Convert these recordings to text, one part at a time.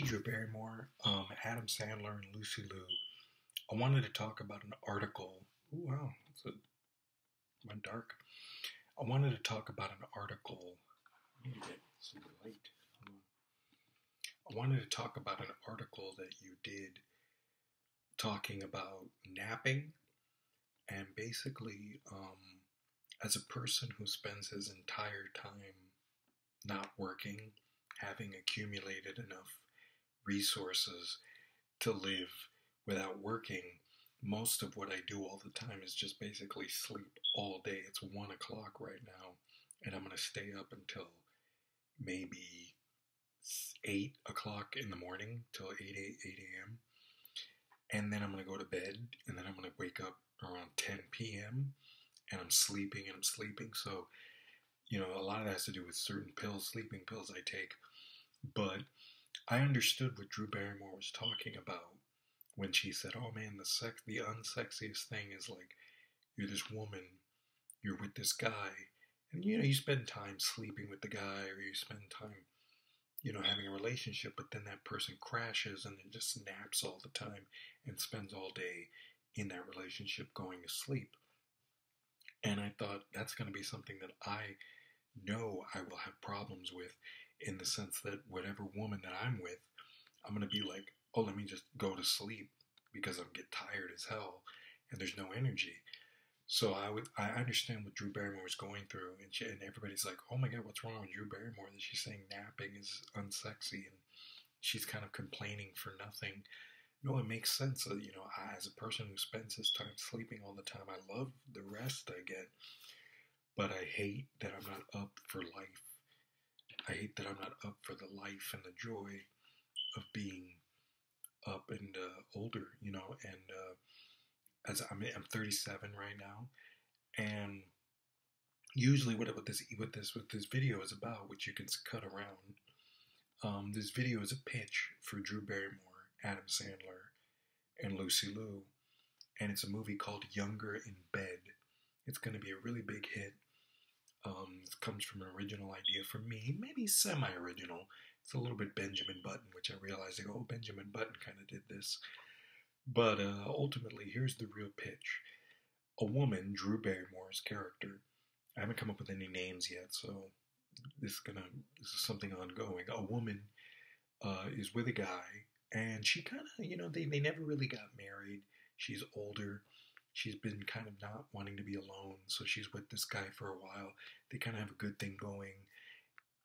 Drew Barrymore, um, Adam Sandler, and Lucy Liu. I wanted to talk about an article. Ooh, wow, it's a, went dark. I wanted to talk about an article. I wanted to talk about an article that you did talking about napping and basically, um, as a person who spends his entire time not working, having accumulated enough resources to live without working, most of what I do all the time is just basically sleep all day. It's one o'clock right now, and I'm going to stay up until maybe eight o'clock in the morning till 8, 8, 8 a.m. And then I'm going to go to bed, and then I'm going to wake up around 10 p.m. and I'm sleeping and I'm sleeping. So, you know, a lot of that has to do with certain pills, sleeping pills I take. But I understood what Drew Barrymore was talking about when she said, "Oh man, the sex, the unsexiest thing is like you're this woman, you're with this guy, and you know you spend time sleeping with the guy, or you spend time, you know, having a relationship, but then that person crashes and then just naps all the time and spends all day in that relationship going to sleep." And I thought that's going to be something that I know I will have problems with in the sense that whatever woman that I'm with, I'm going to be like, oh, let me just go to sleep because I'm get tired as hell and there's no energy. So I would I understand what Drew Barrymore was going through, and, she, and everybody's like, "Oh my God, what's wrong with Drew Barrymore?" That she's saying napping is unsexy, and she's kind of complaining for nothing. No, it makes sense. That, you know, I, as a person who spends his time sleeping all the time, I love the rest I get, but I hate that I'm not up for life. I hate that I'm not up for the life and the joy of being up and uh, older, you know. And uh, as I'm, I'm 37 right now, and usually what, what this what this what this video is about, which you can cut around. Um, this video is a pitch for Drew Barrymore, Adam Sandler, and Lucy Liu, and it's a movie called Younger in Bed. It's going to be a really big hit. Um, it comes from an original idea for me, maybe semi-original. It's a little bit Benjamin Button, which I realized, like, oh, Benjamin Button kind of did this. But uh, ultimately, here's the real pitch. A woman, Drew Barrymore's character, I haven't come up with any names yet, so this is gonna this is something ongoing. A woman uh, is with a guy, and she kind of, you know, they, they never really got married. She's older. She's been kind of not wanting to be alone, so she's with this guy for a while. They kind of have a good thing going.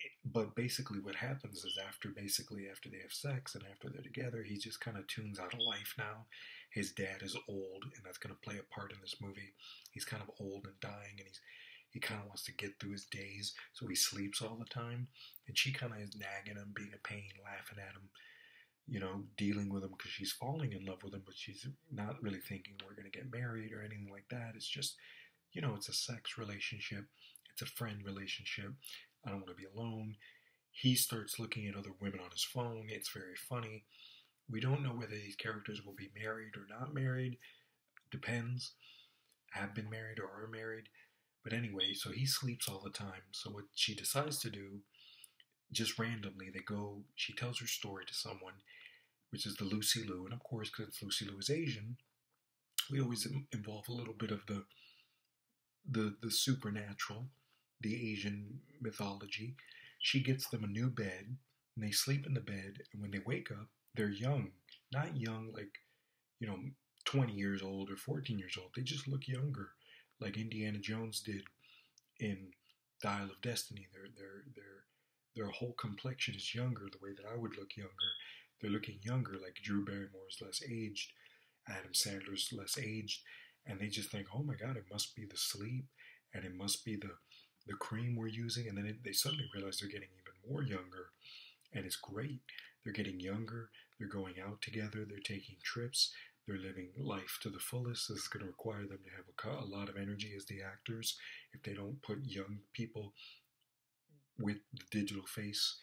Eh, but basically what happens is after basically after they have sex and after they're together he just kind of tunes out of life now. His dad is old and that's going to play a part in this movie. He's kind of old and dying and he's he kind of wants to get through his days so he sleeps all the time. And she kind of is nagging him being a pain laughing at him you know dealing with him because she's falling in love with him but she's not really thinking we're going to get married or anything like that it's just you know it's a sex relationship it's a friend relationship I don't want to be alone. He starts looking at other women on his phone. It's very funny. We don't know whether these characters will be married or not married. Depends. Have been married or are married. But anyway, so he sleeps all the time. So what she decides to do, just randomly, they go, she tells her story to someone, which is the Lucy Liu. And of course, because Lucy Liu is Asian, we always involve a little bit of the the the supernatural the Asian mythology. She gets them a new bed, and they sleep in the bed, and when they wake up, they're young. Not young like, you know, 20 years old or 14 years old. They just look younger, like Indiana Jones did in Dial of Destiny. they're they're their their whole complexion is younger, the way that I would look younger. They're looking younger, like Drew Barrymore is less aged, Adam Sandler's less aged, and they just think, oh my God, it must be the sleep, and it must be the the cream we're using, and then it, they suddenly realize they're getting even more younger, and it's great. They're getting younger. They're going out together. They're taking trips. They're living life to the fullest. This is going to require them to have a, a lot of energy as the actors. If they don't put young people with the digital face,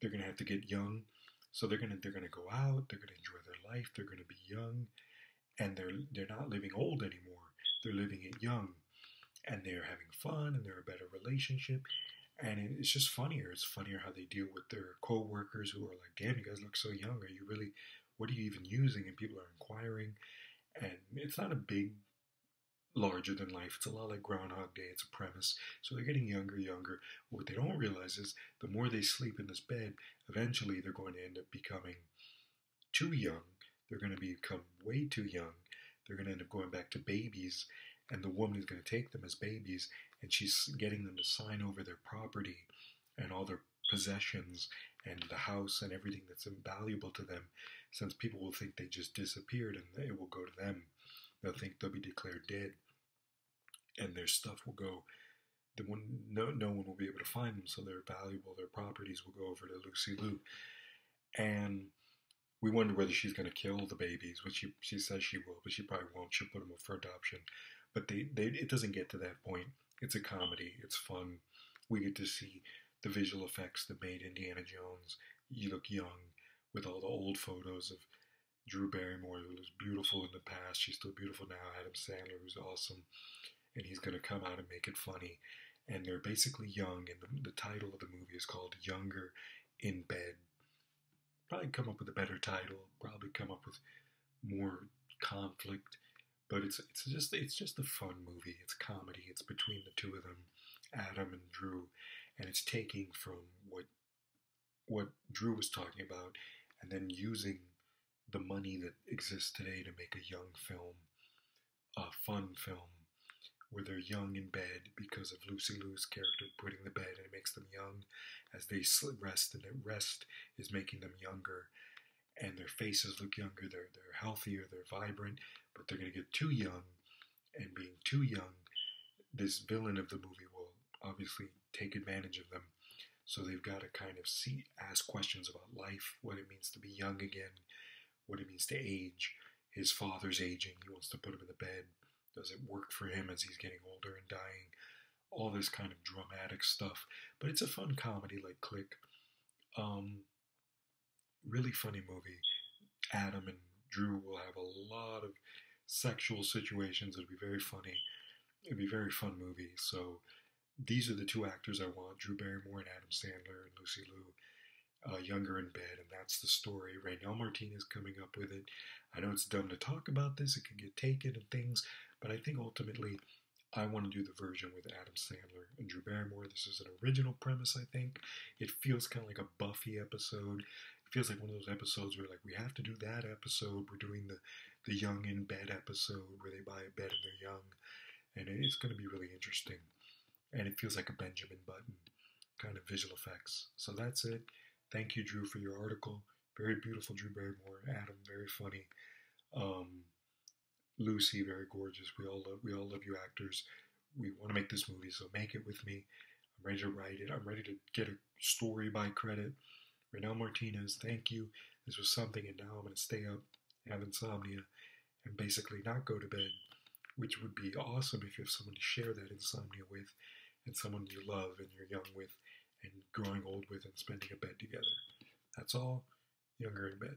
they're going to have to get young. So they're gonna they're gonna go out. They're gonna enjoy their life. They're gonna be young, and they're they're not living old anymore. They're living it young and they're having fun and they're a better relationship and it's just funnier. It's funnier how they deal with their co-workers who are like, "Damn, you guys look so young. Are you really? What are you even using?" And people are inquiring, and it's not a big, larger than life. It's a lot like Groundhog Day. It's a premise. So they're getting younger, younger. What they don't realize is the more they sleep in this bed, eventually they're going to end up becoming too young. They're going to become way too young. They're going to end up going back to babies, and the woman is going to take them as babies, and she's getting them to sign over their property and all their possessions and the house and everything that's invaluable to them, since people will think they just disappeared and it will go to them. They'll think they'll be declared dead, and their stuff will go. The one, no, no one will be able to find them, so their valuable, their properties will go over to Lucy Liu. And we wonder whether she's going to kill the babies, which she, she says she will, but she probably won't. She'll put them up for adoption. But they, they, it doesn't get to that point. It's a comedy. It's fun. We get to see the visual effects that made Indiana Jones. You look young with all the old photos of Drew Barrymore, who was beautiful in the past. She's still beautiful now. Adam Sandler, who's awesome. And he's going to come out and make it funny. And they're basically young, and the, the title of the movie is called Younger in Bed. Probably come up with a better title, probably come up with more conflict. But it's it's just it's just a fun movie. It's comedy. It's between the two of them, Adam and Drew, and it's taking from what what Drew was talking about, and then using the money that exists today to make a young film, a fun film, where they're young in bed because of Lucy Liu's character putting the bed and it makes them young as they rest, and that rest is making them younger, and their faces look younger. They're they're healthier, they're vibrant, but they're going to get too young, and being too young, this villain of the movie will obviously take advantage of them. So they've got to kind of see, ask questions about life, what it means to be young again, what it means to age. His father's aging. He wants to put him in the bed. Does it work for him as he's getting older and dying? All this kind of dramatic stuff. But it's a fun comedy like Click. Um, really funny movie. Adam and Drew will have a lot of sexual situations. It'll be very funny. It'll be a very fun movie. So these are the two actors I want: Drew Barrymore and Adam Sandler and Lucy Liu. Uh, younger in bed, and that's the story. Reynel Martinez coming up with it. I know it's dumb to talk about this; it could get taken and things, but I think ultimately I want to do the version with Adam Sandler and Drew Barrymore. This is an original premise, I think. It feels kind of like a Buffy episode. It feels like one of those episodes where, like, we have to do that episode. We're doing the the young in bed episode where they buy a bed and they're young, and it's going to be really interesting and it feels like a Benjamin Button kind of visual effects. So that's it. Thank you, Drew, for your article. Very beautiful, Drew Barrymore. Adam, very funny. Um, Lucy, very gorgeous. We all love we all love you actors. We want to make this movie, so make it with me. I'm ready to write it. I'm ready to get a story by credit. Reynel Martinez, thank you. This was something, and now I'm going to stay up, have insomnia, and basically not go to bed, which would be awesome if you have someone to share that insomnia with and someone you love and you're young with and growing old with and spending a bed together. That's all. Younger in bed.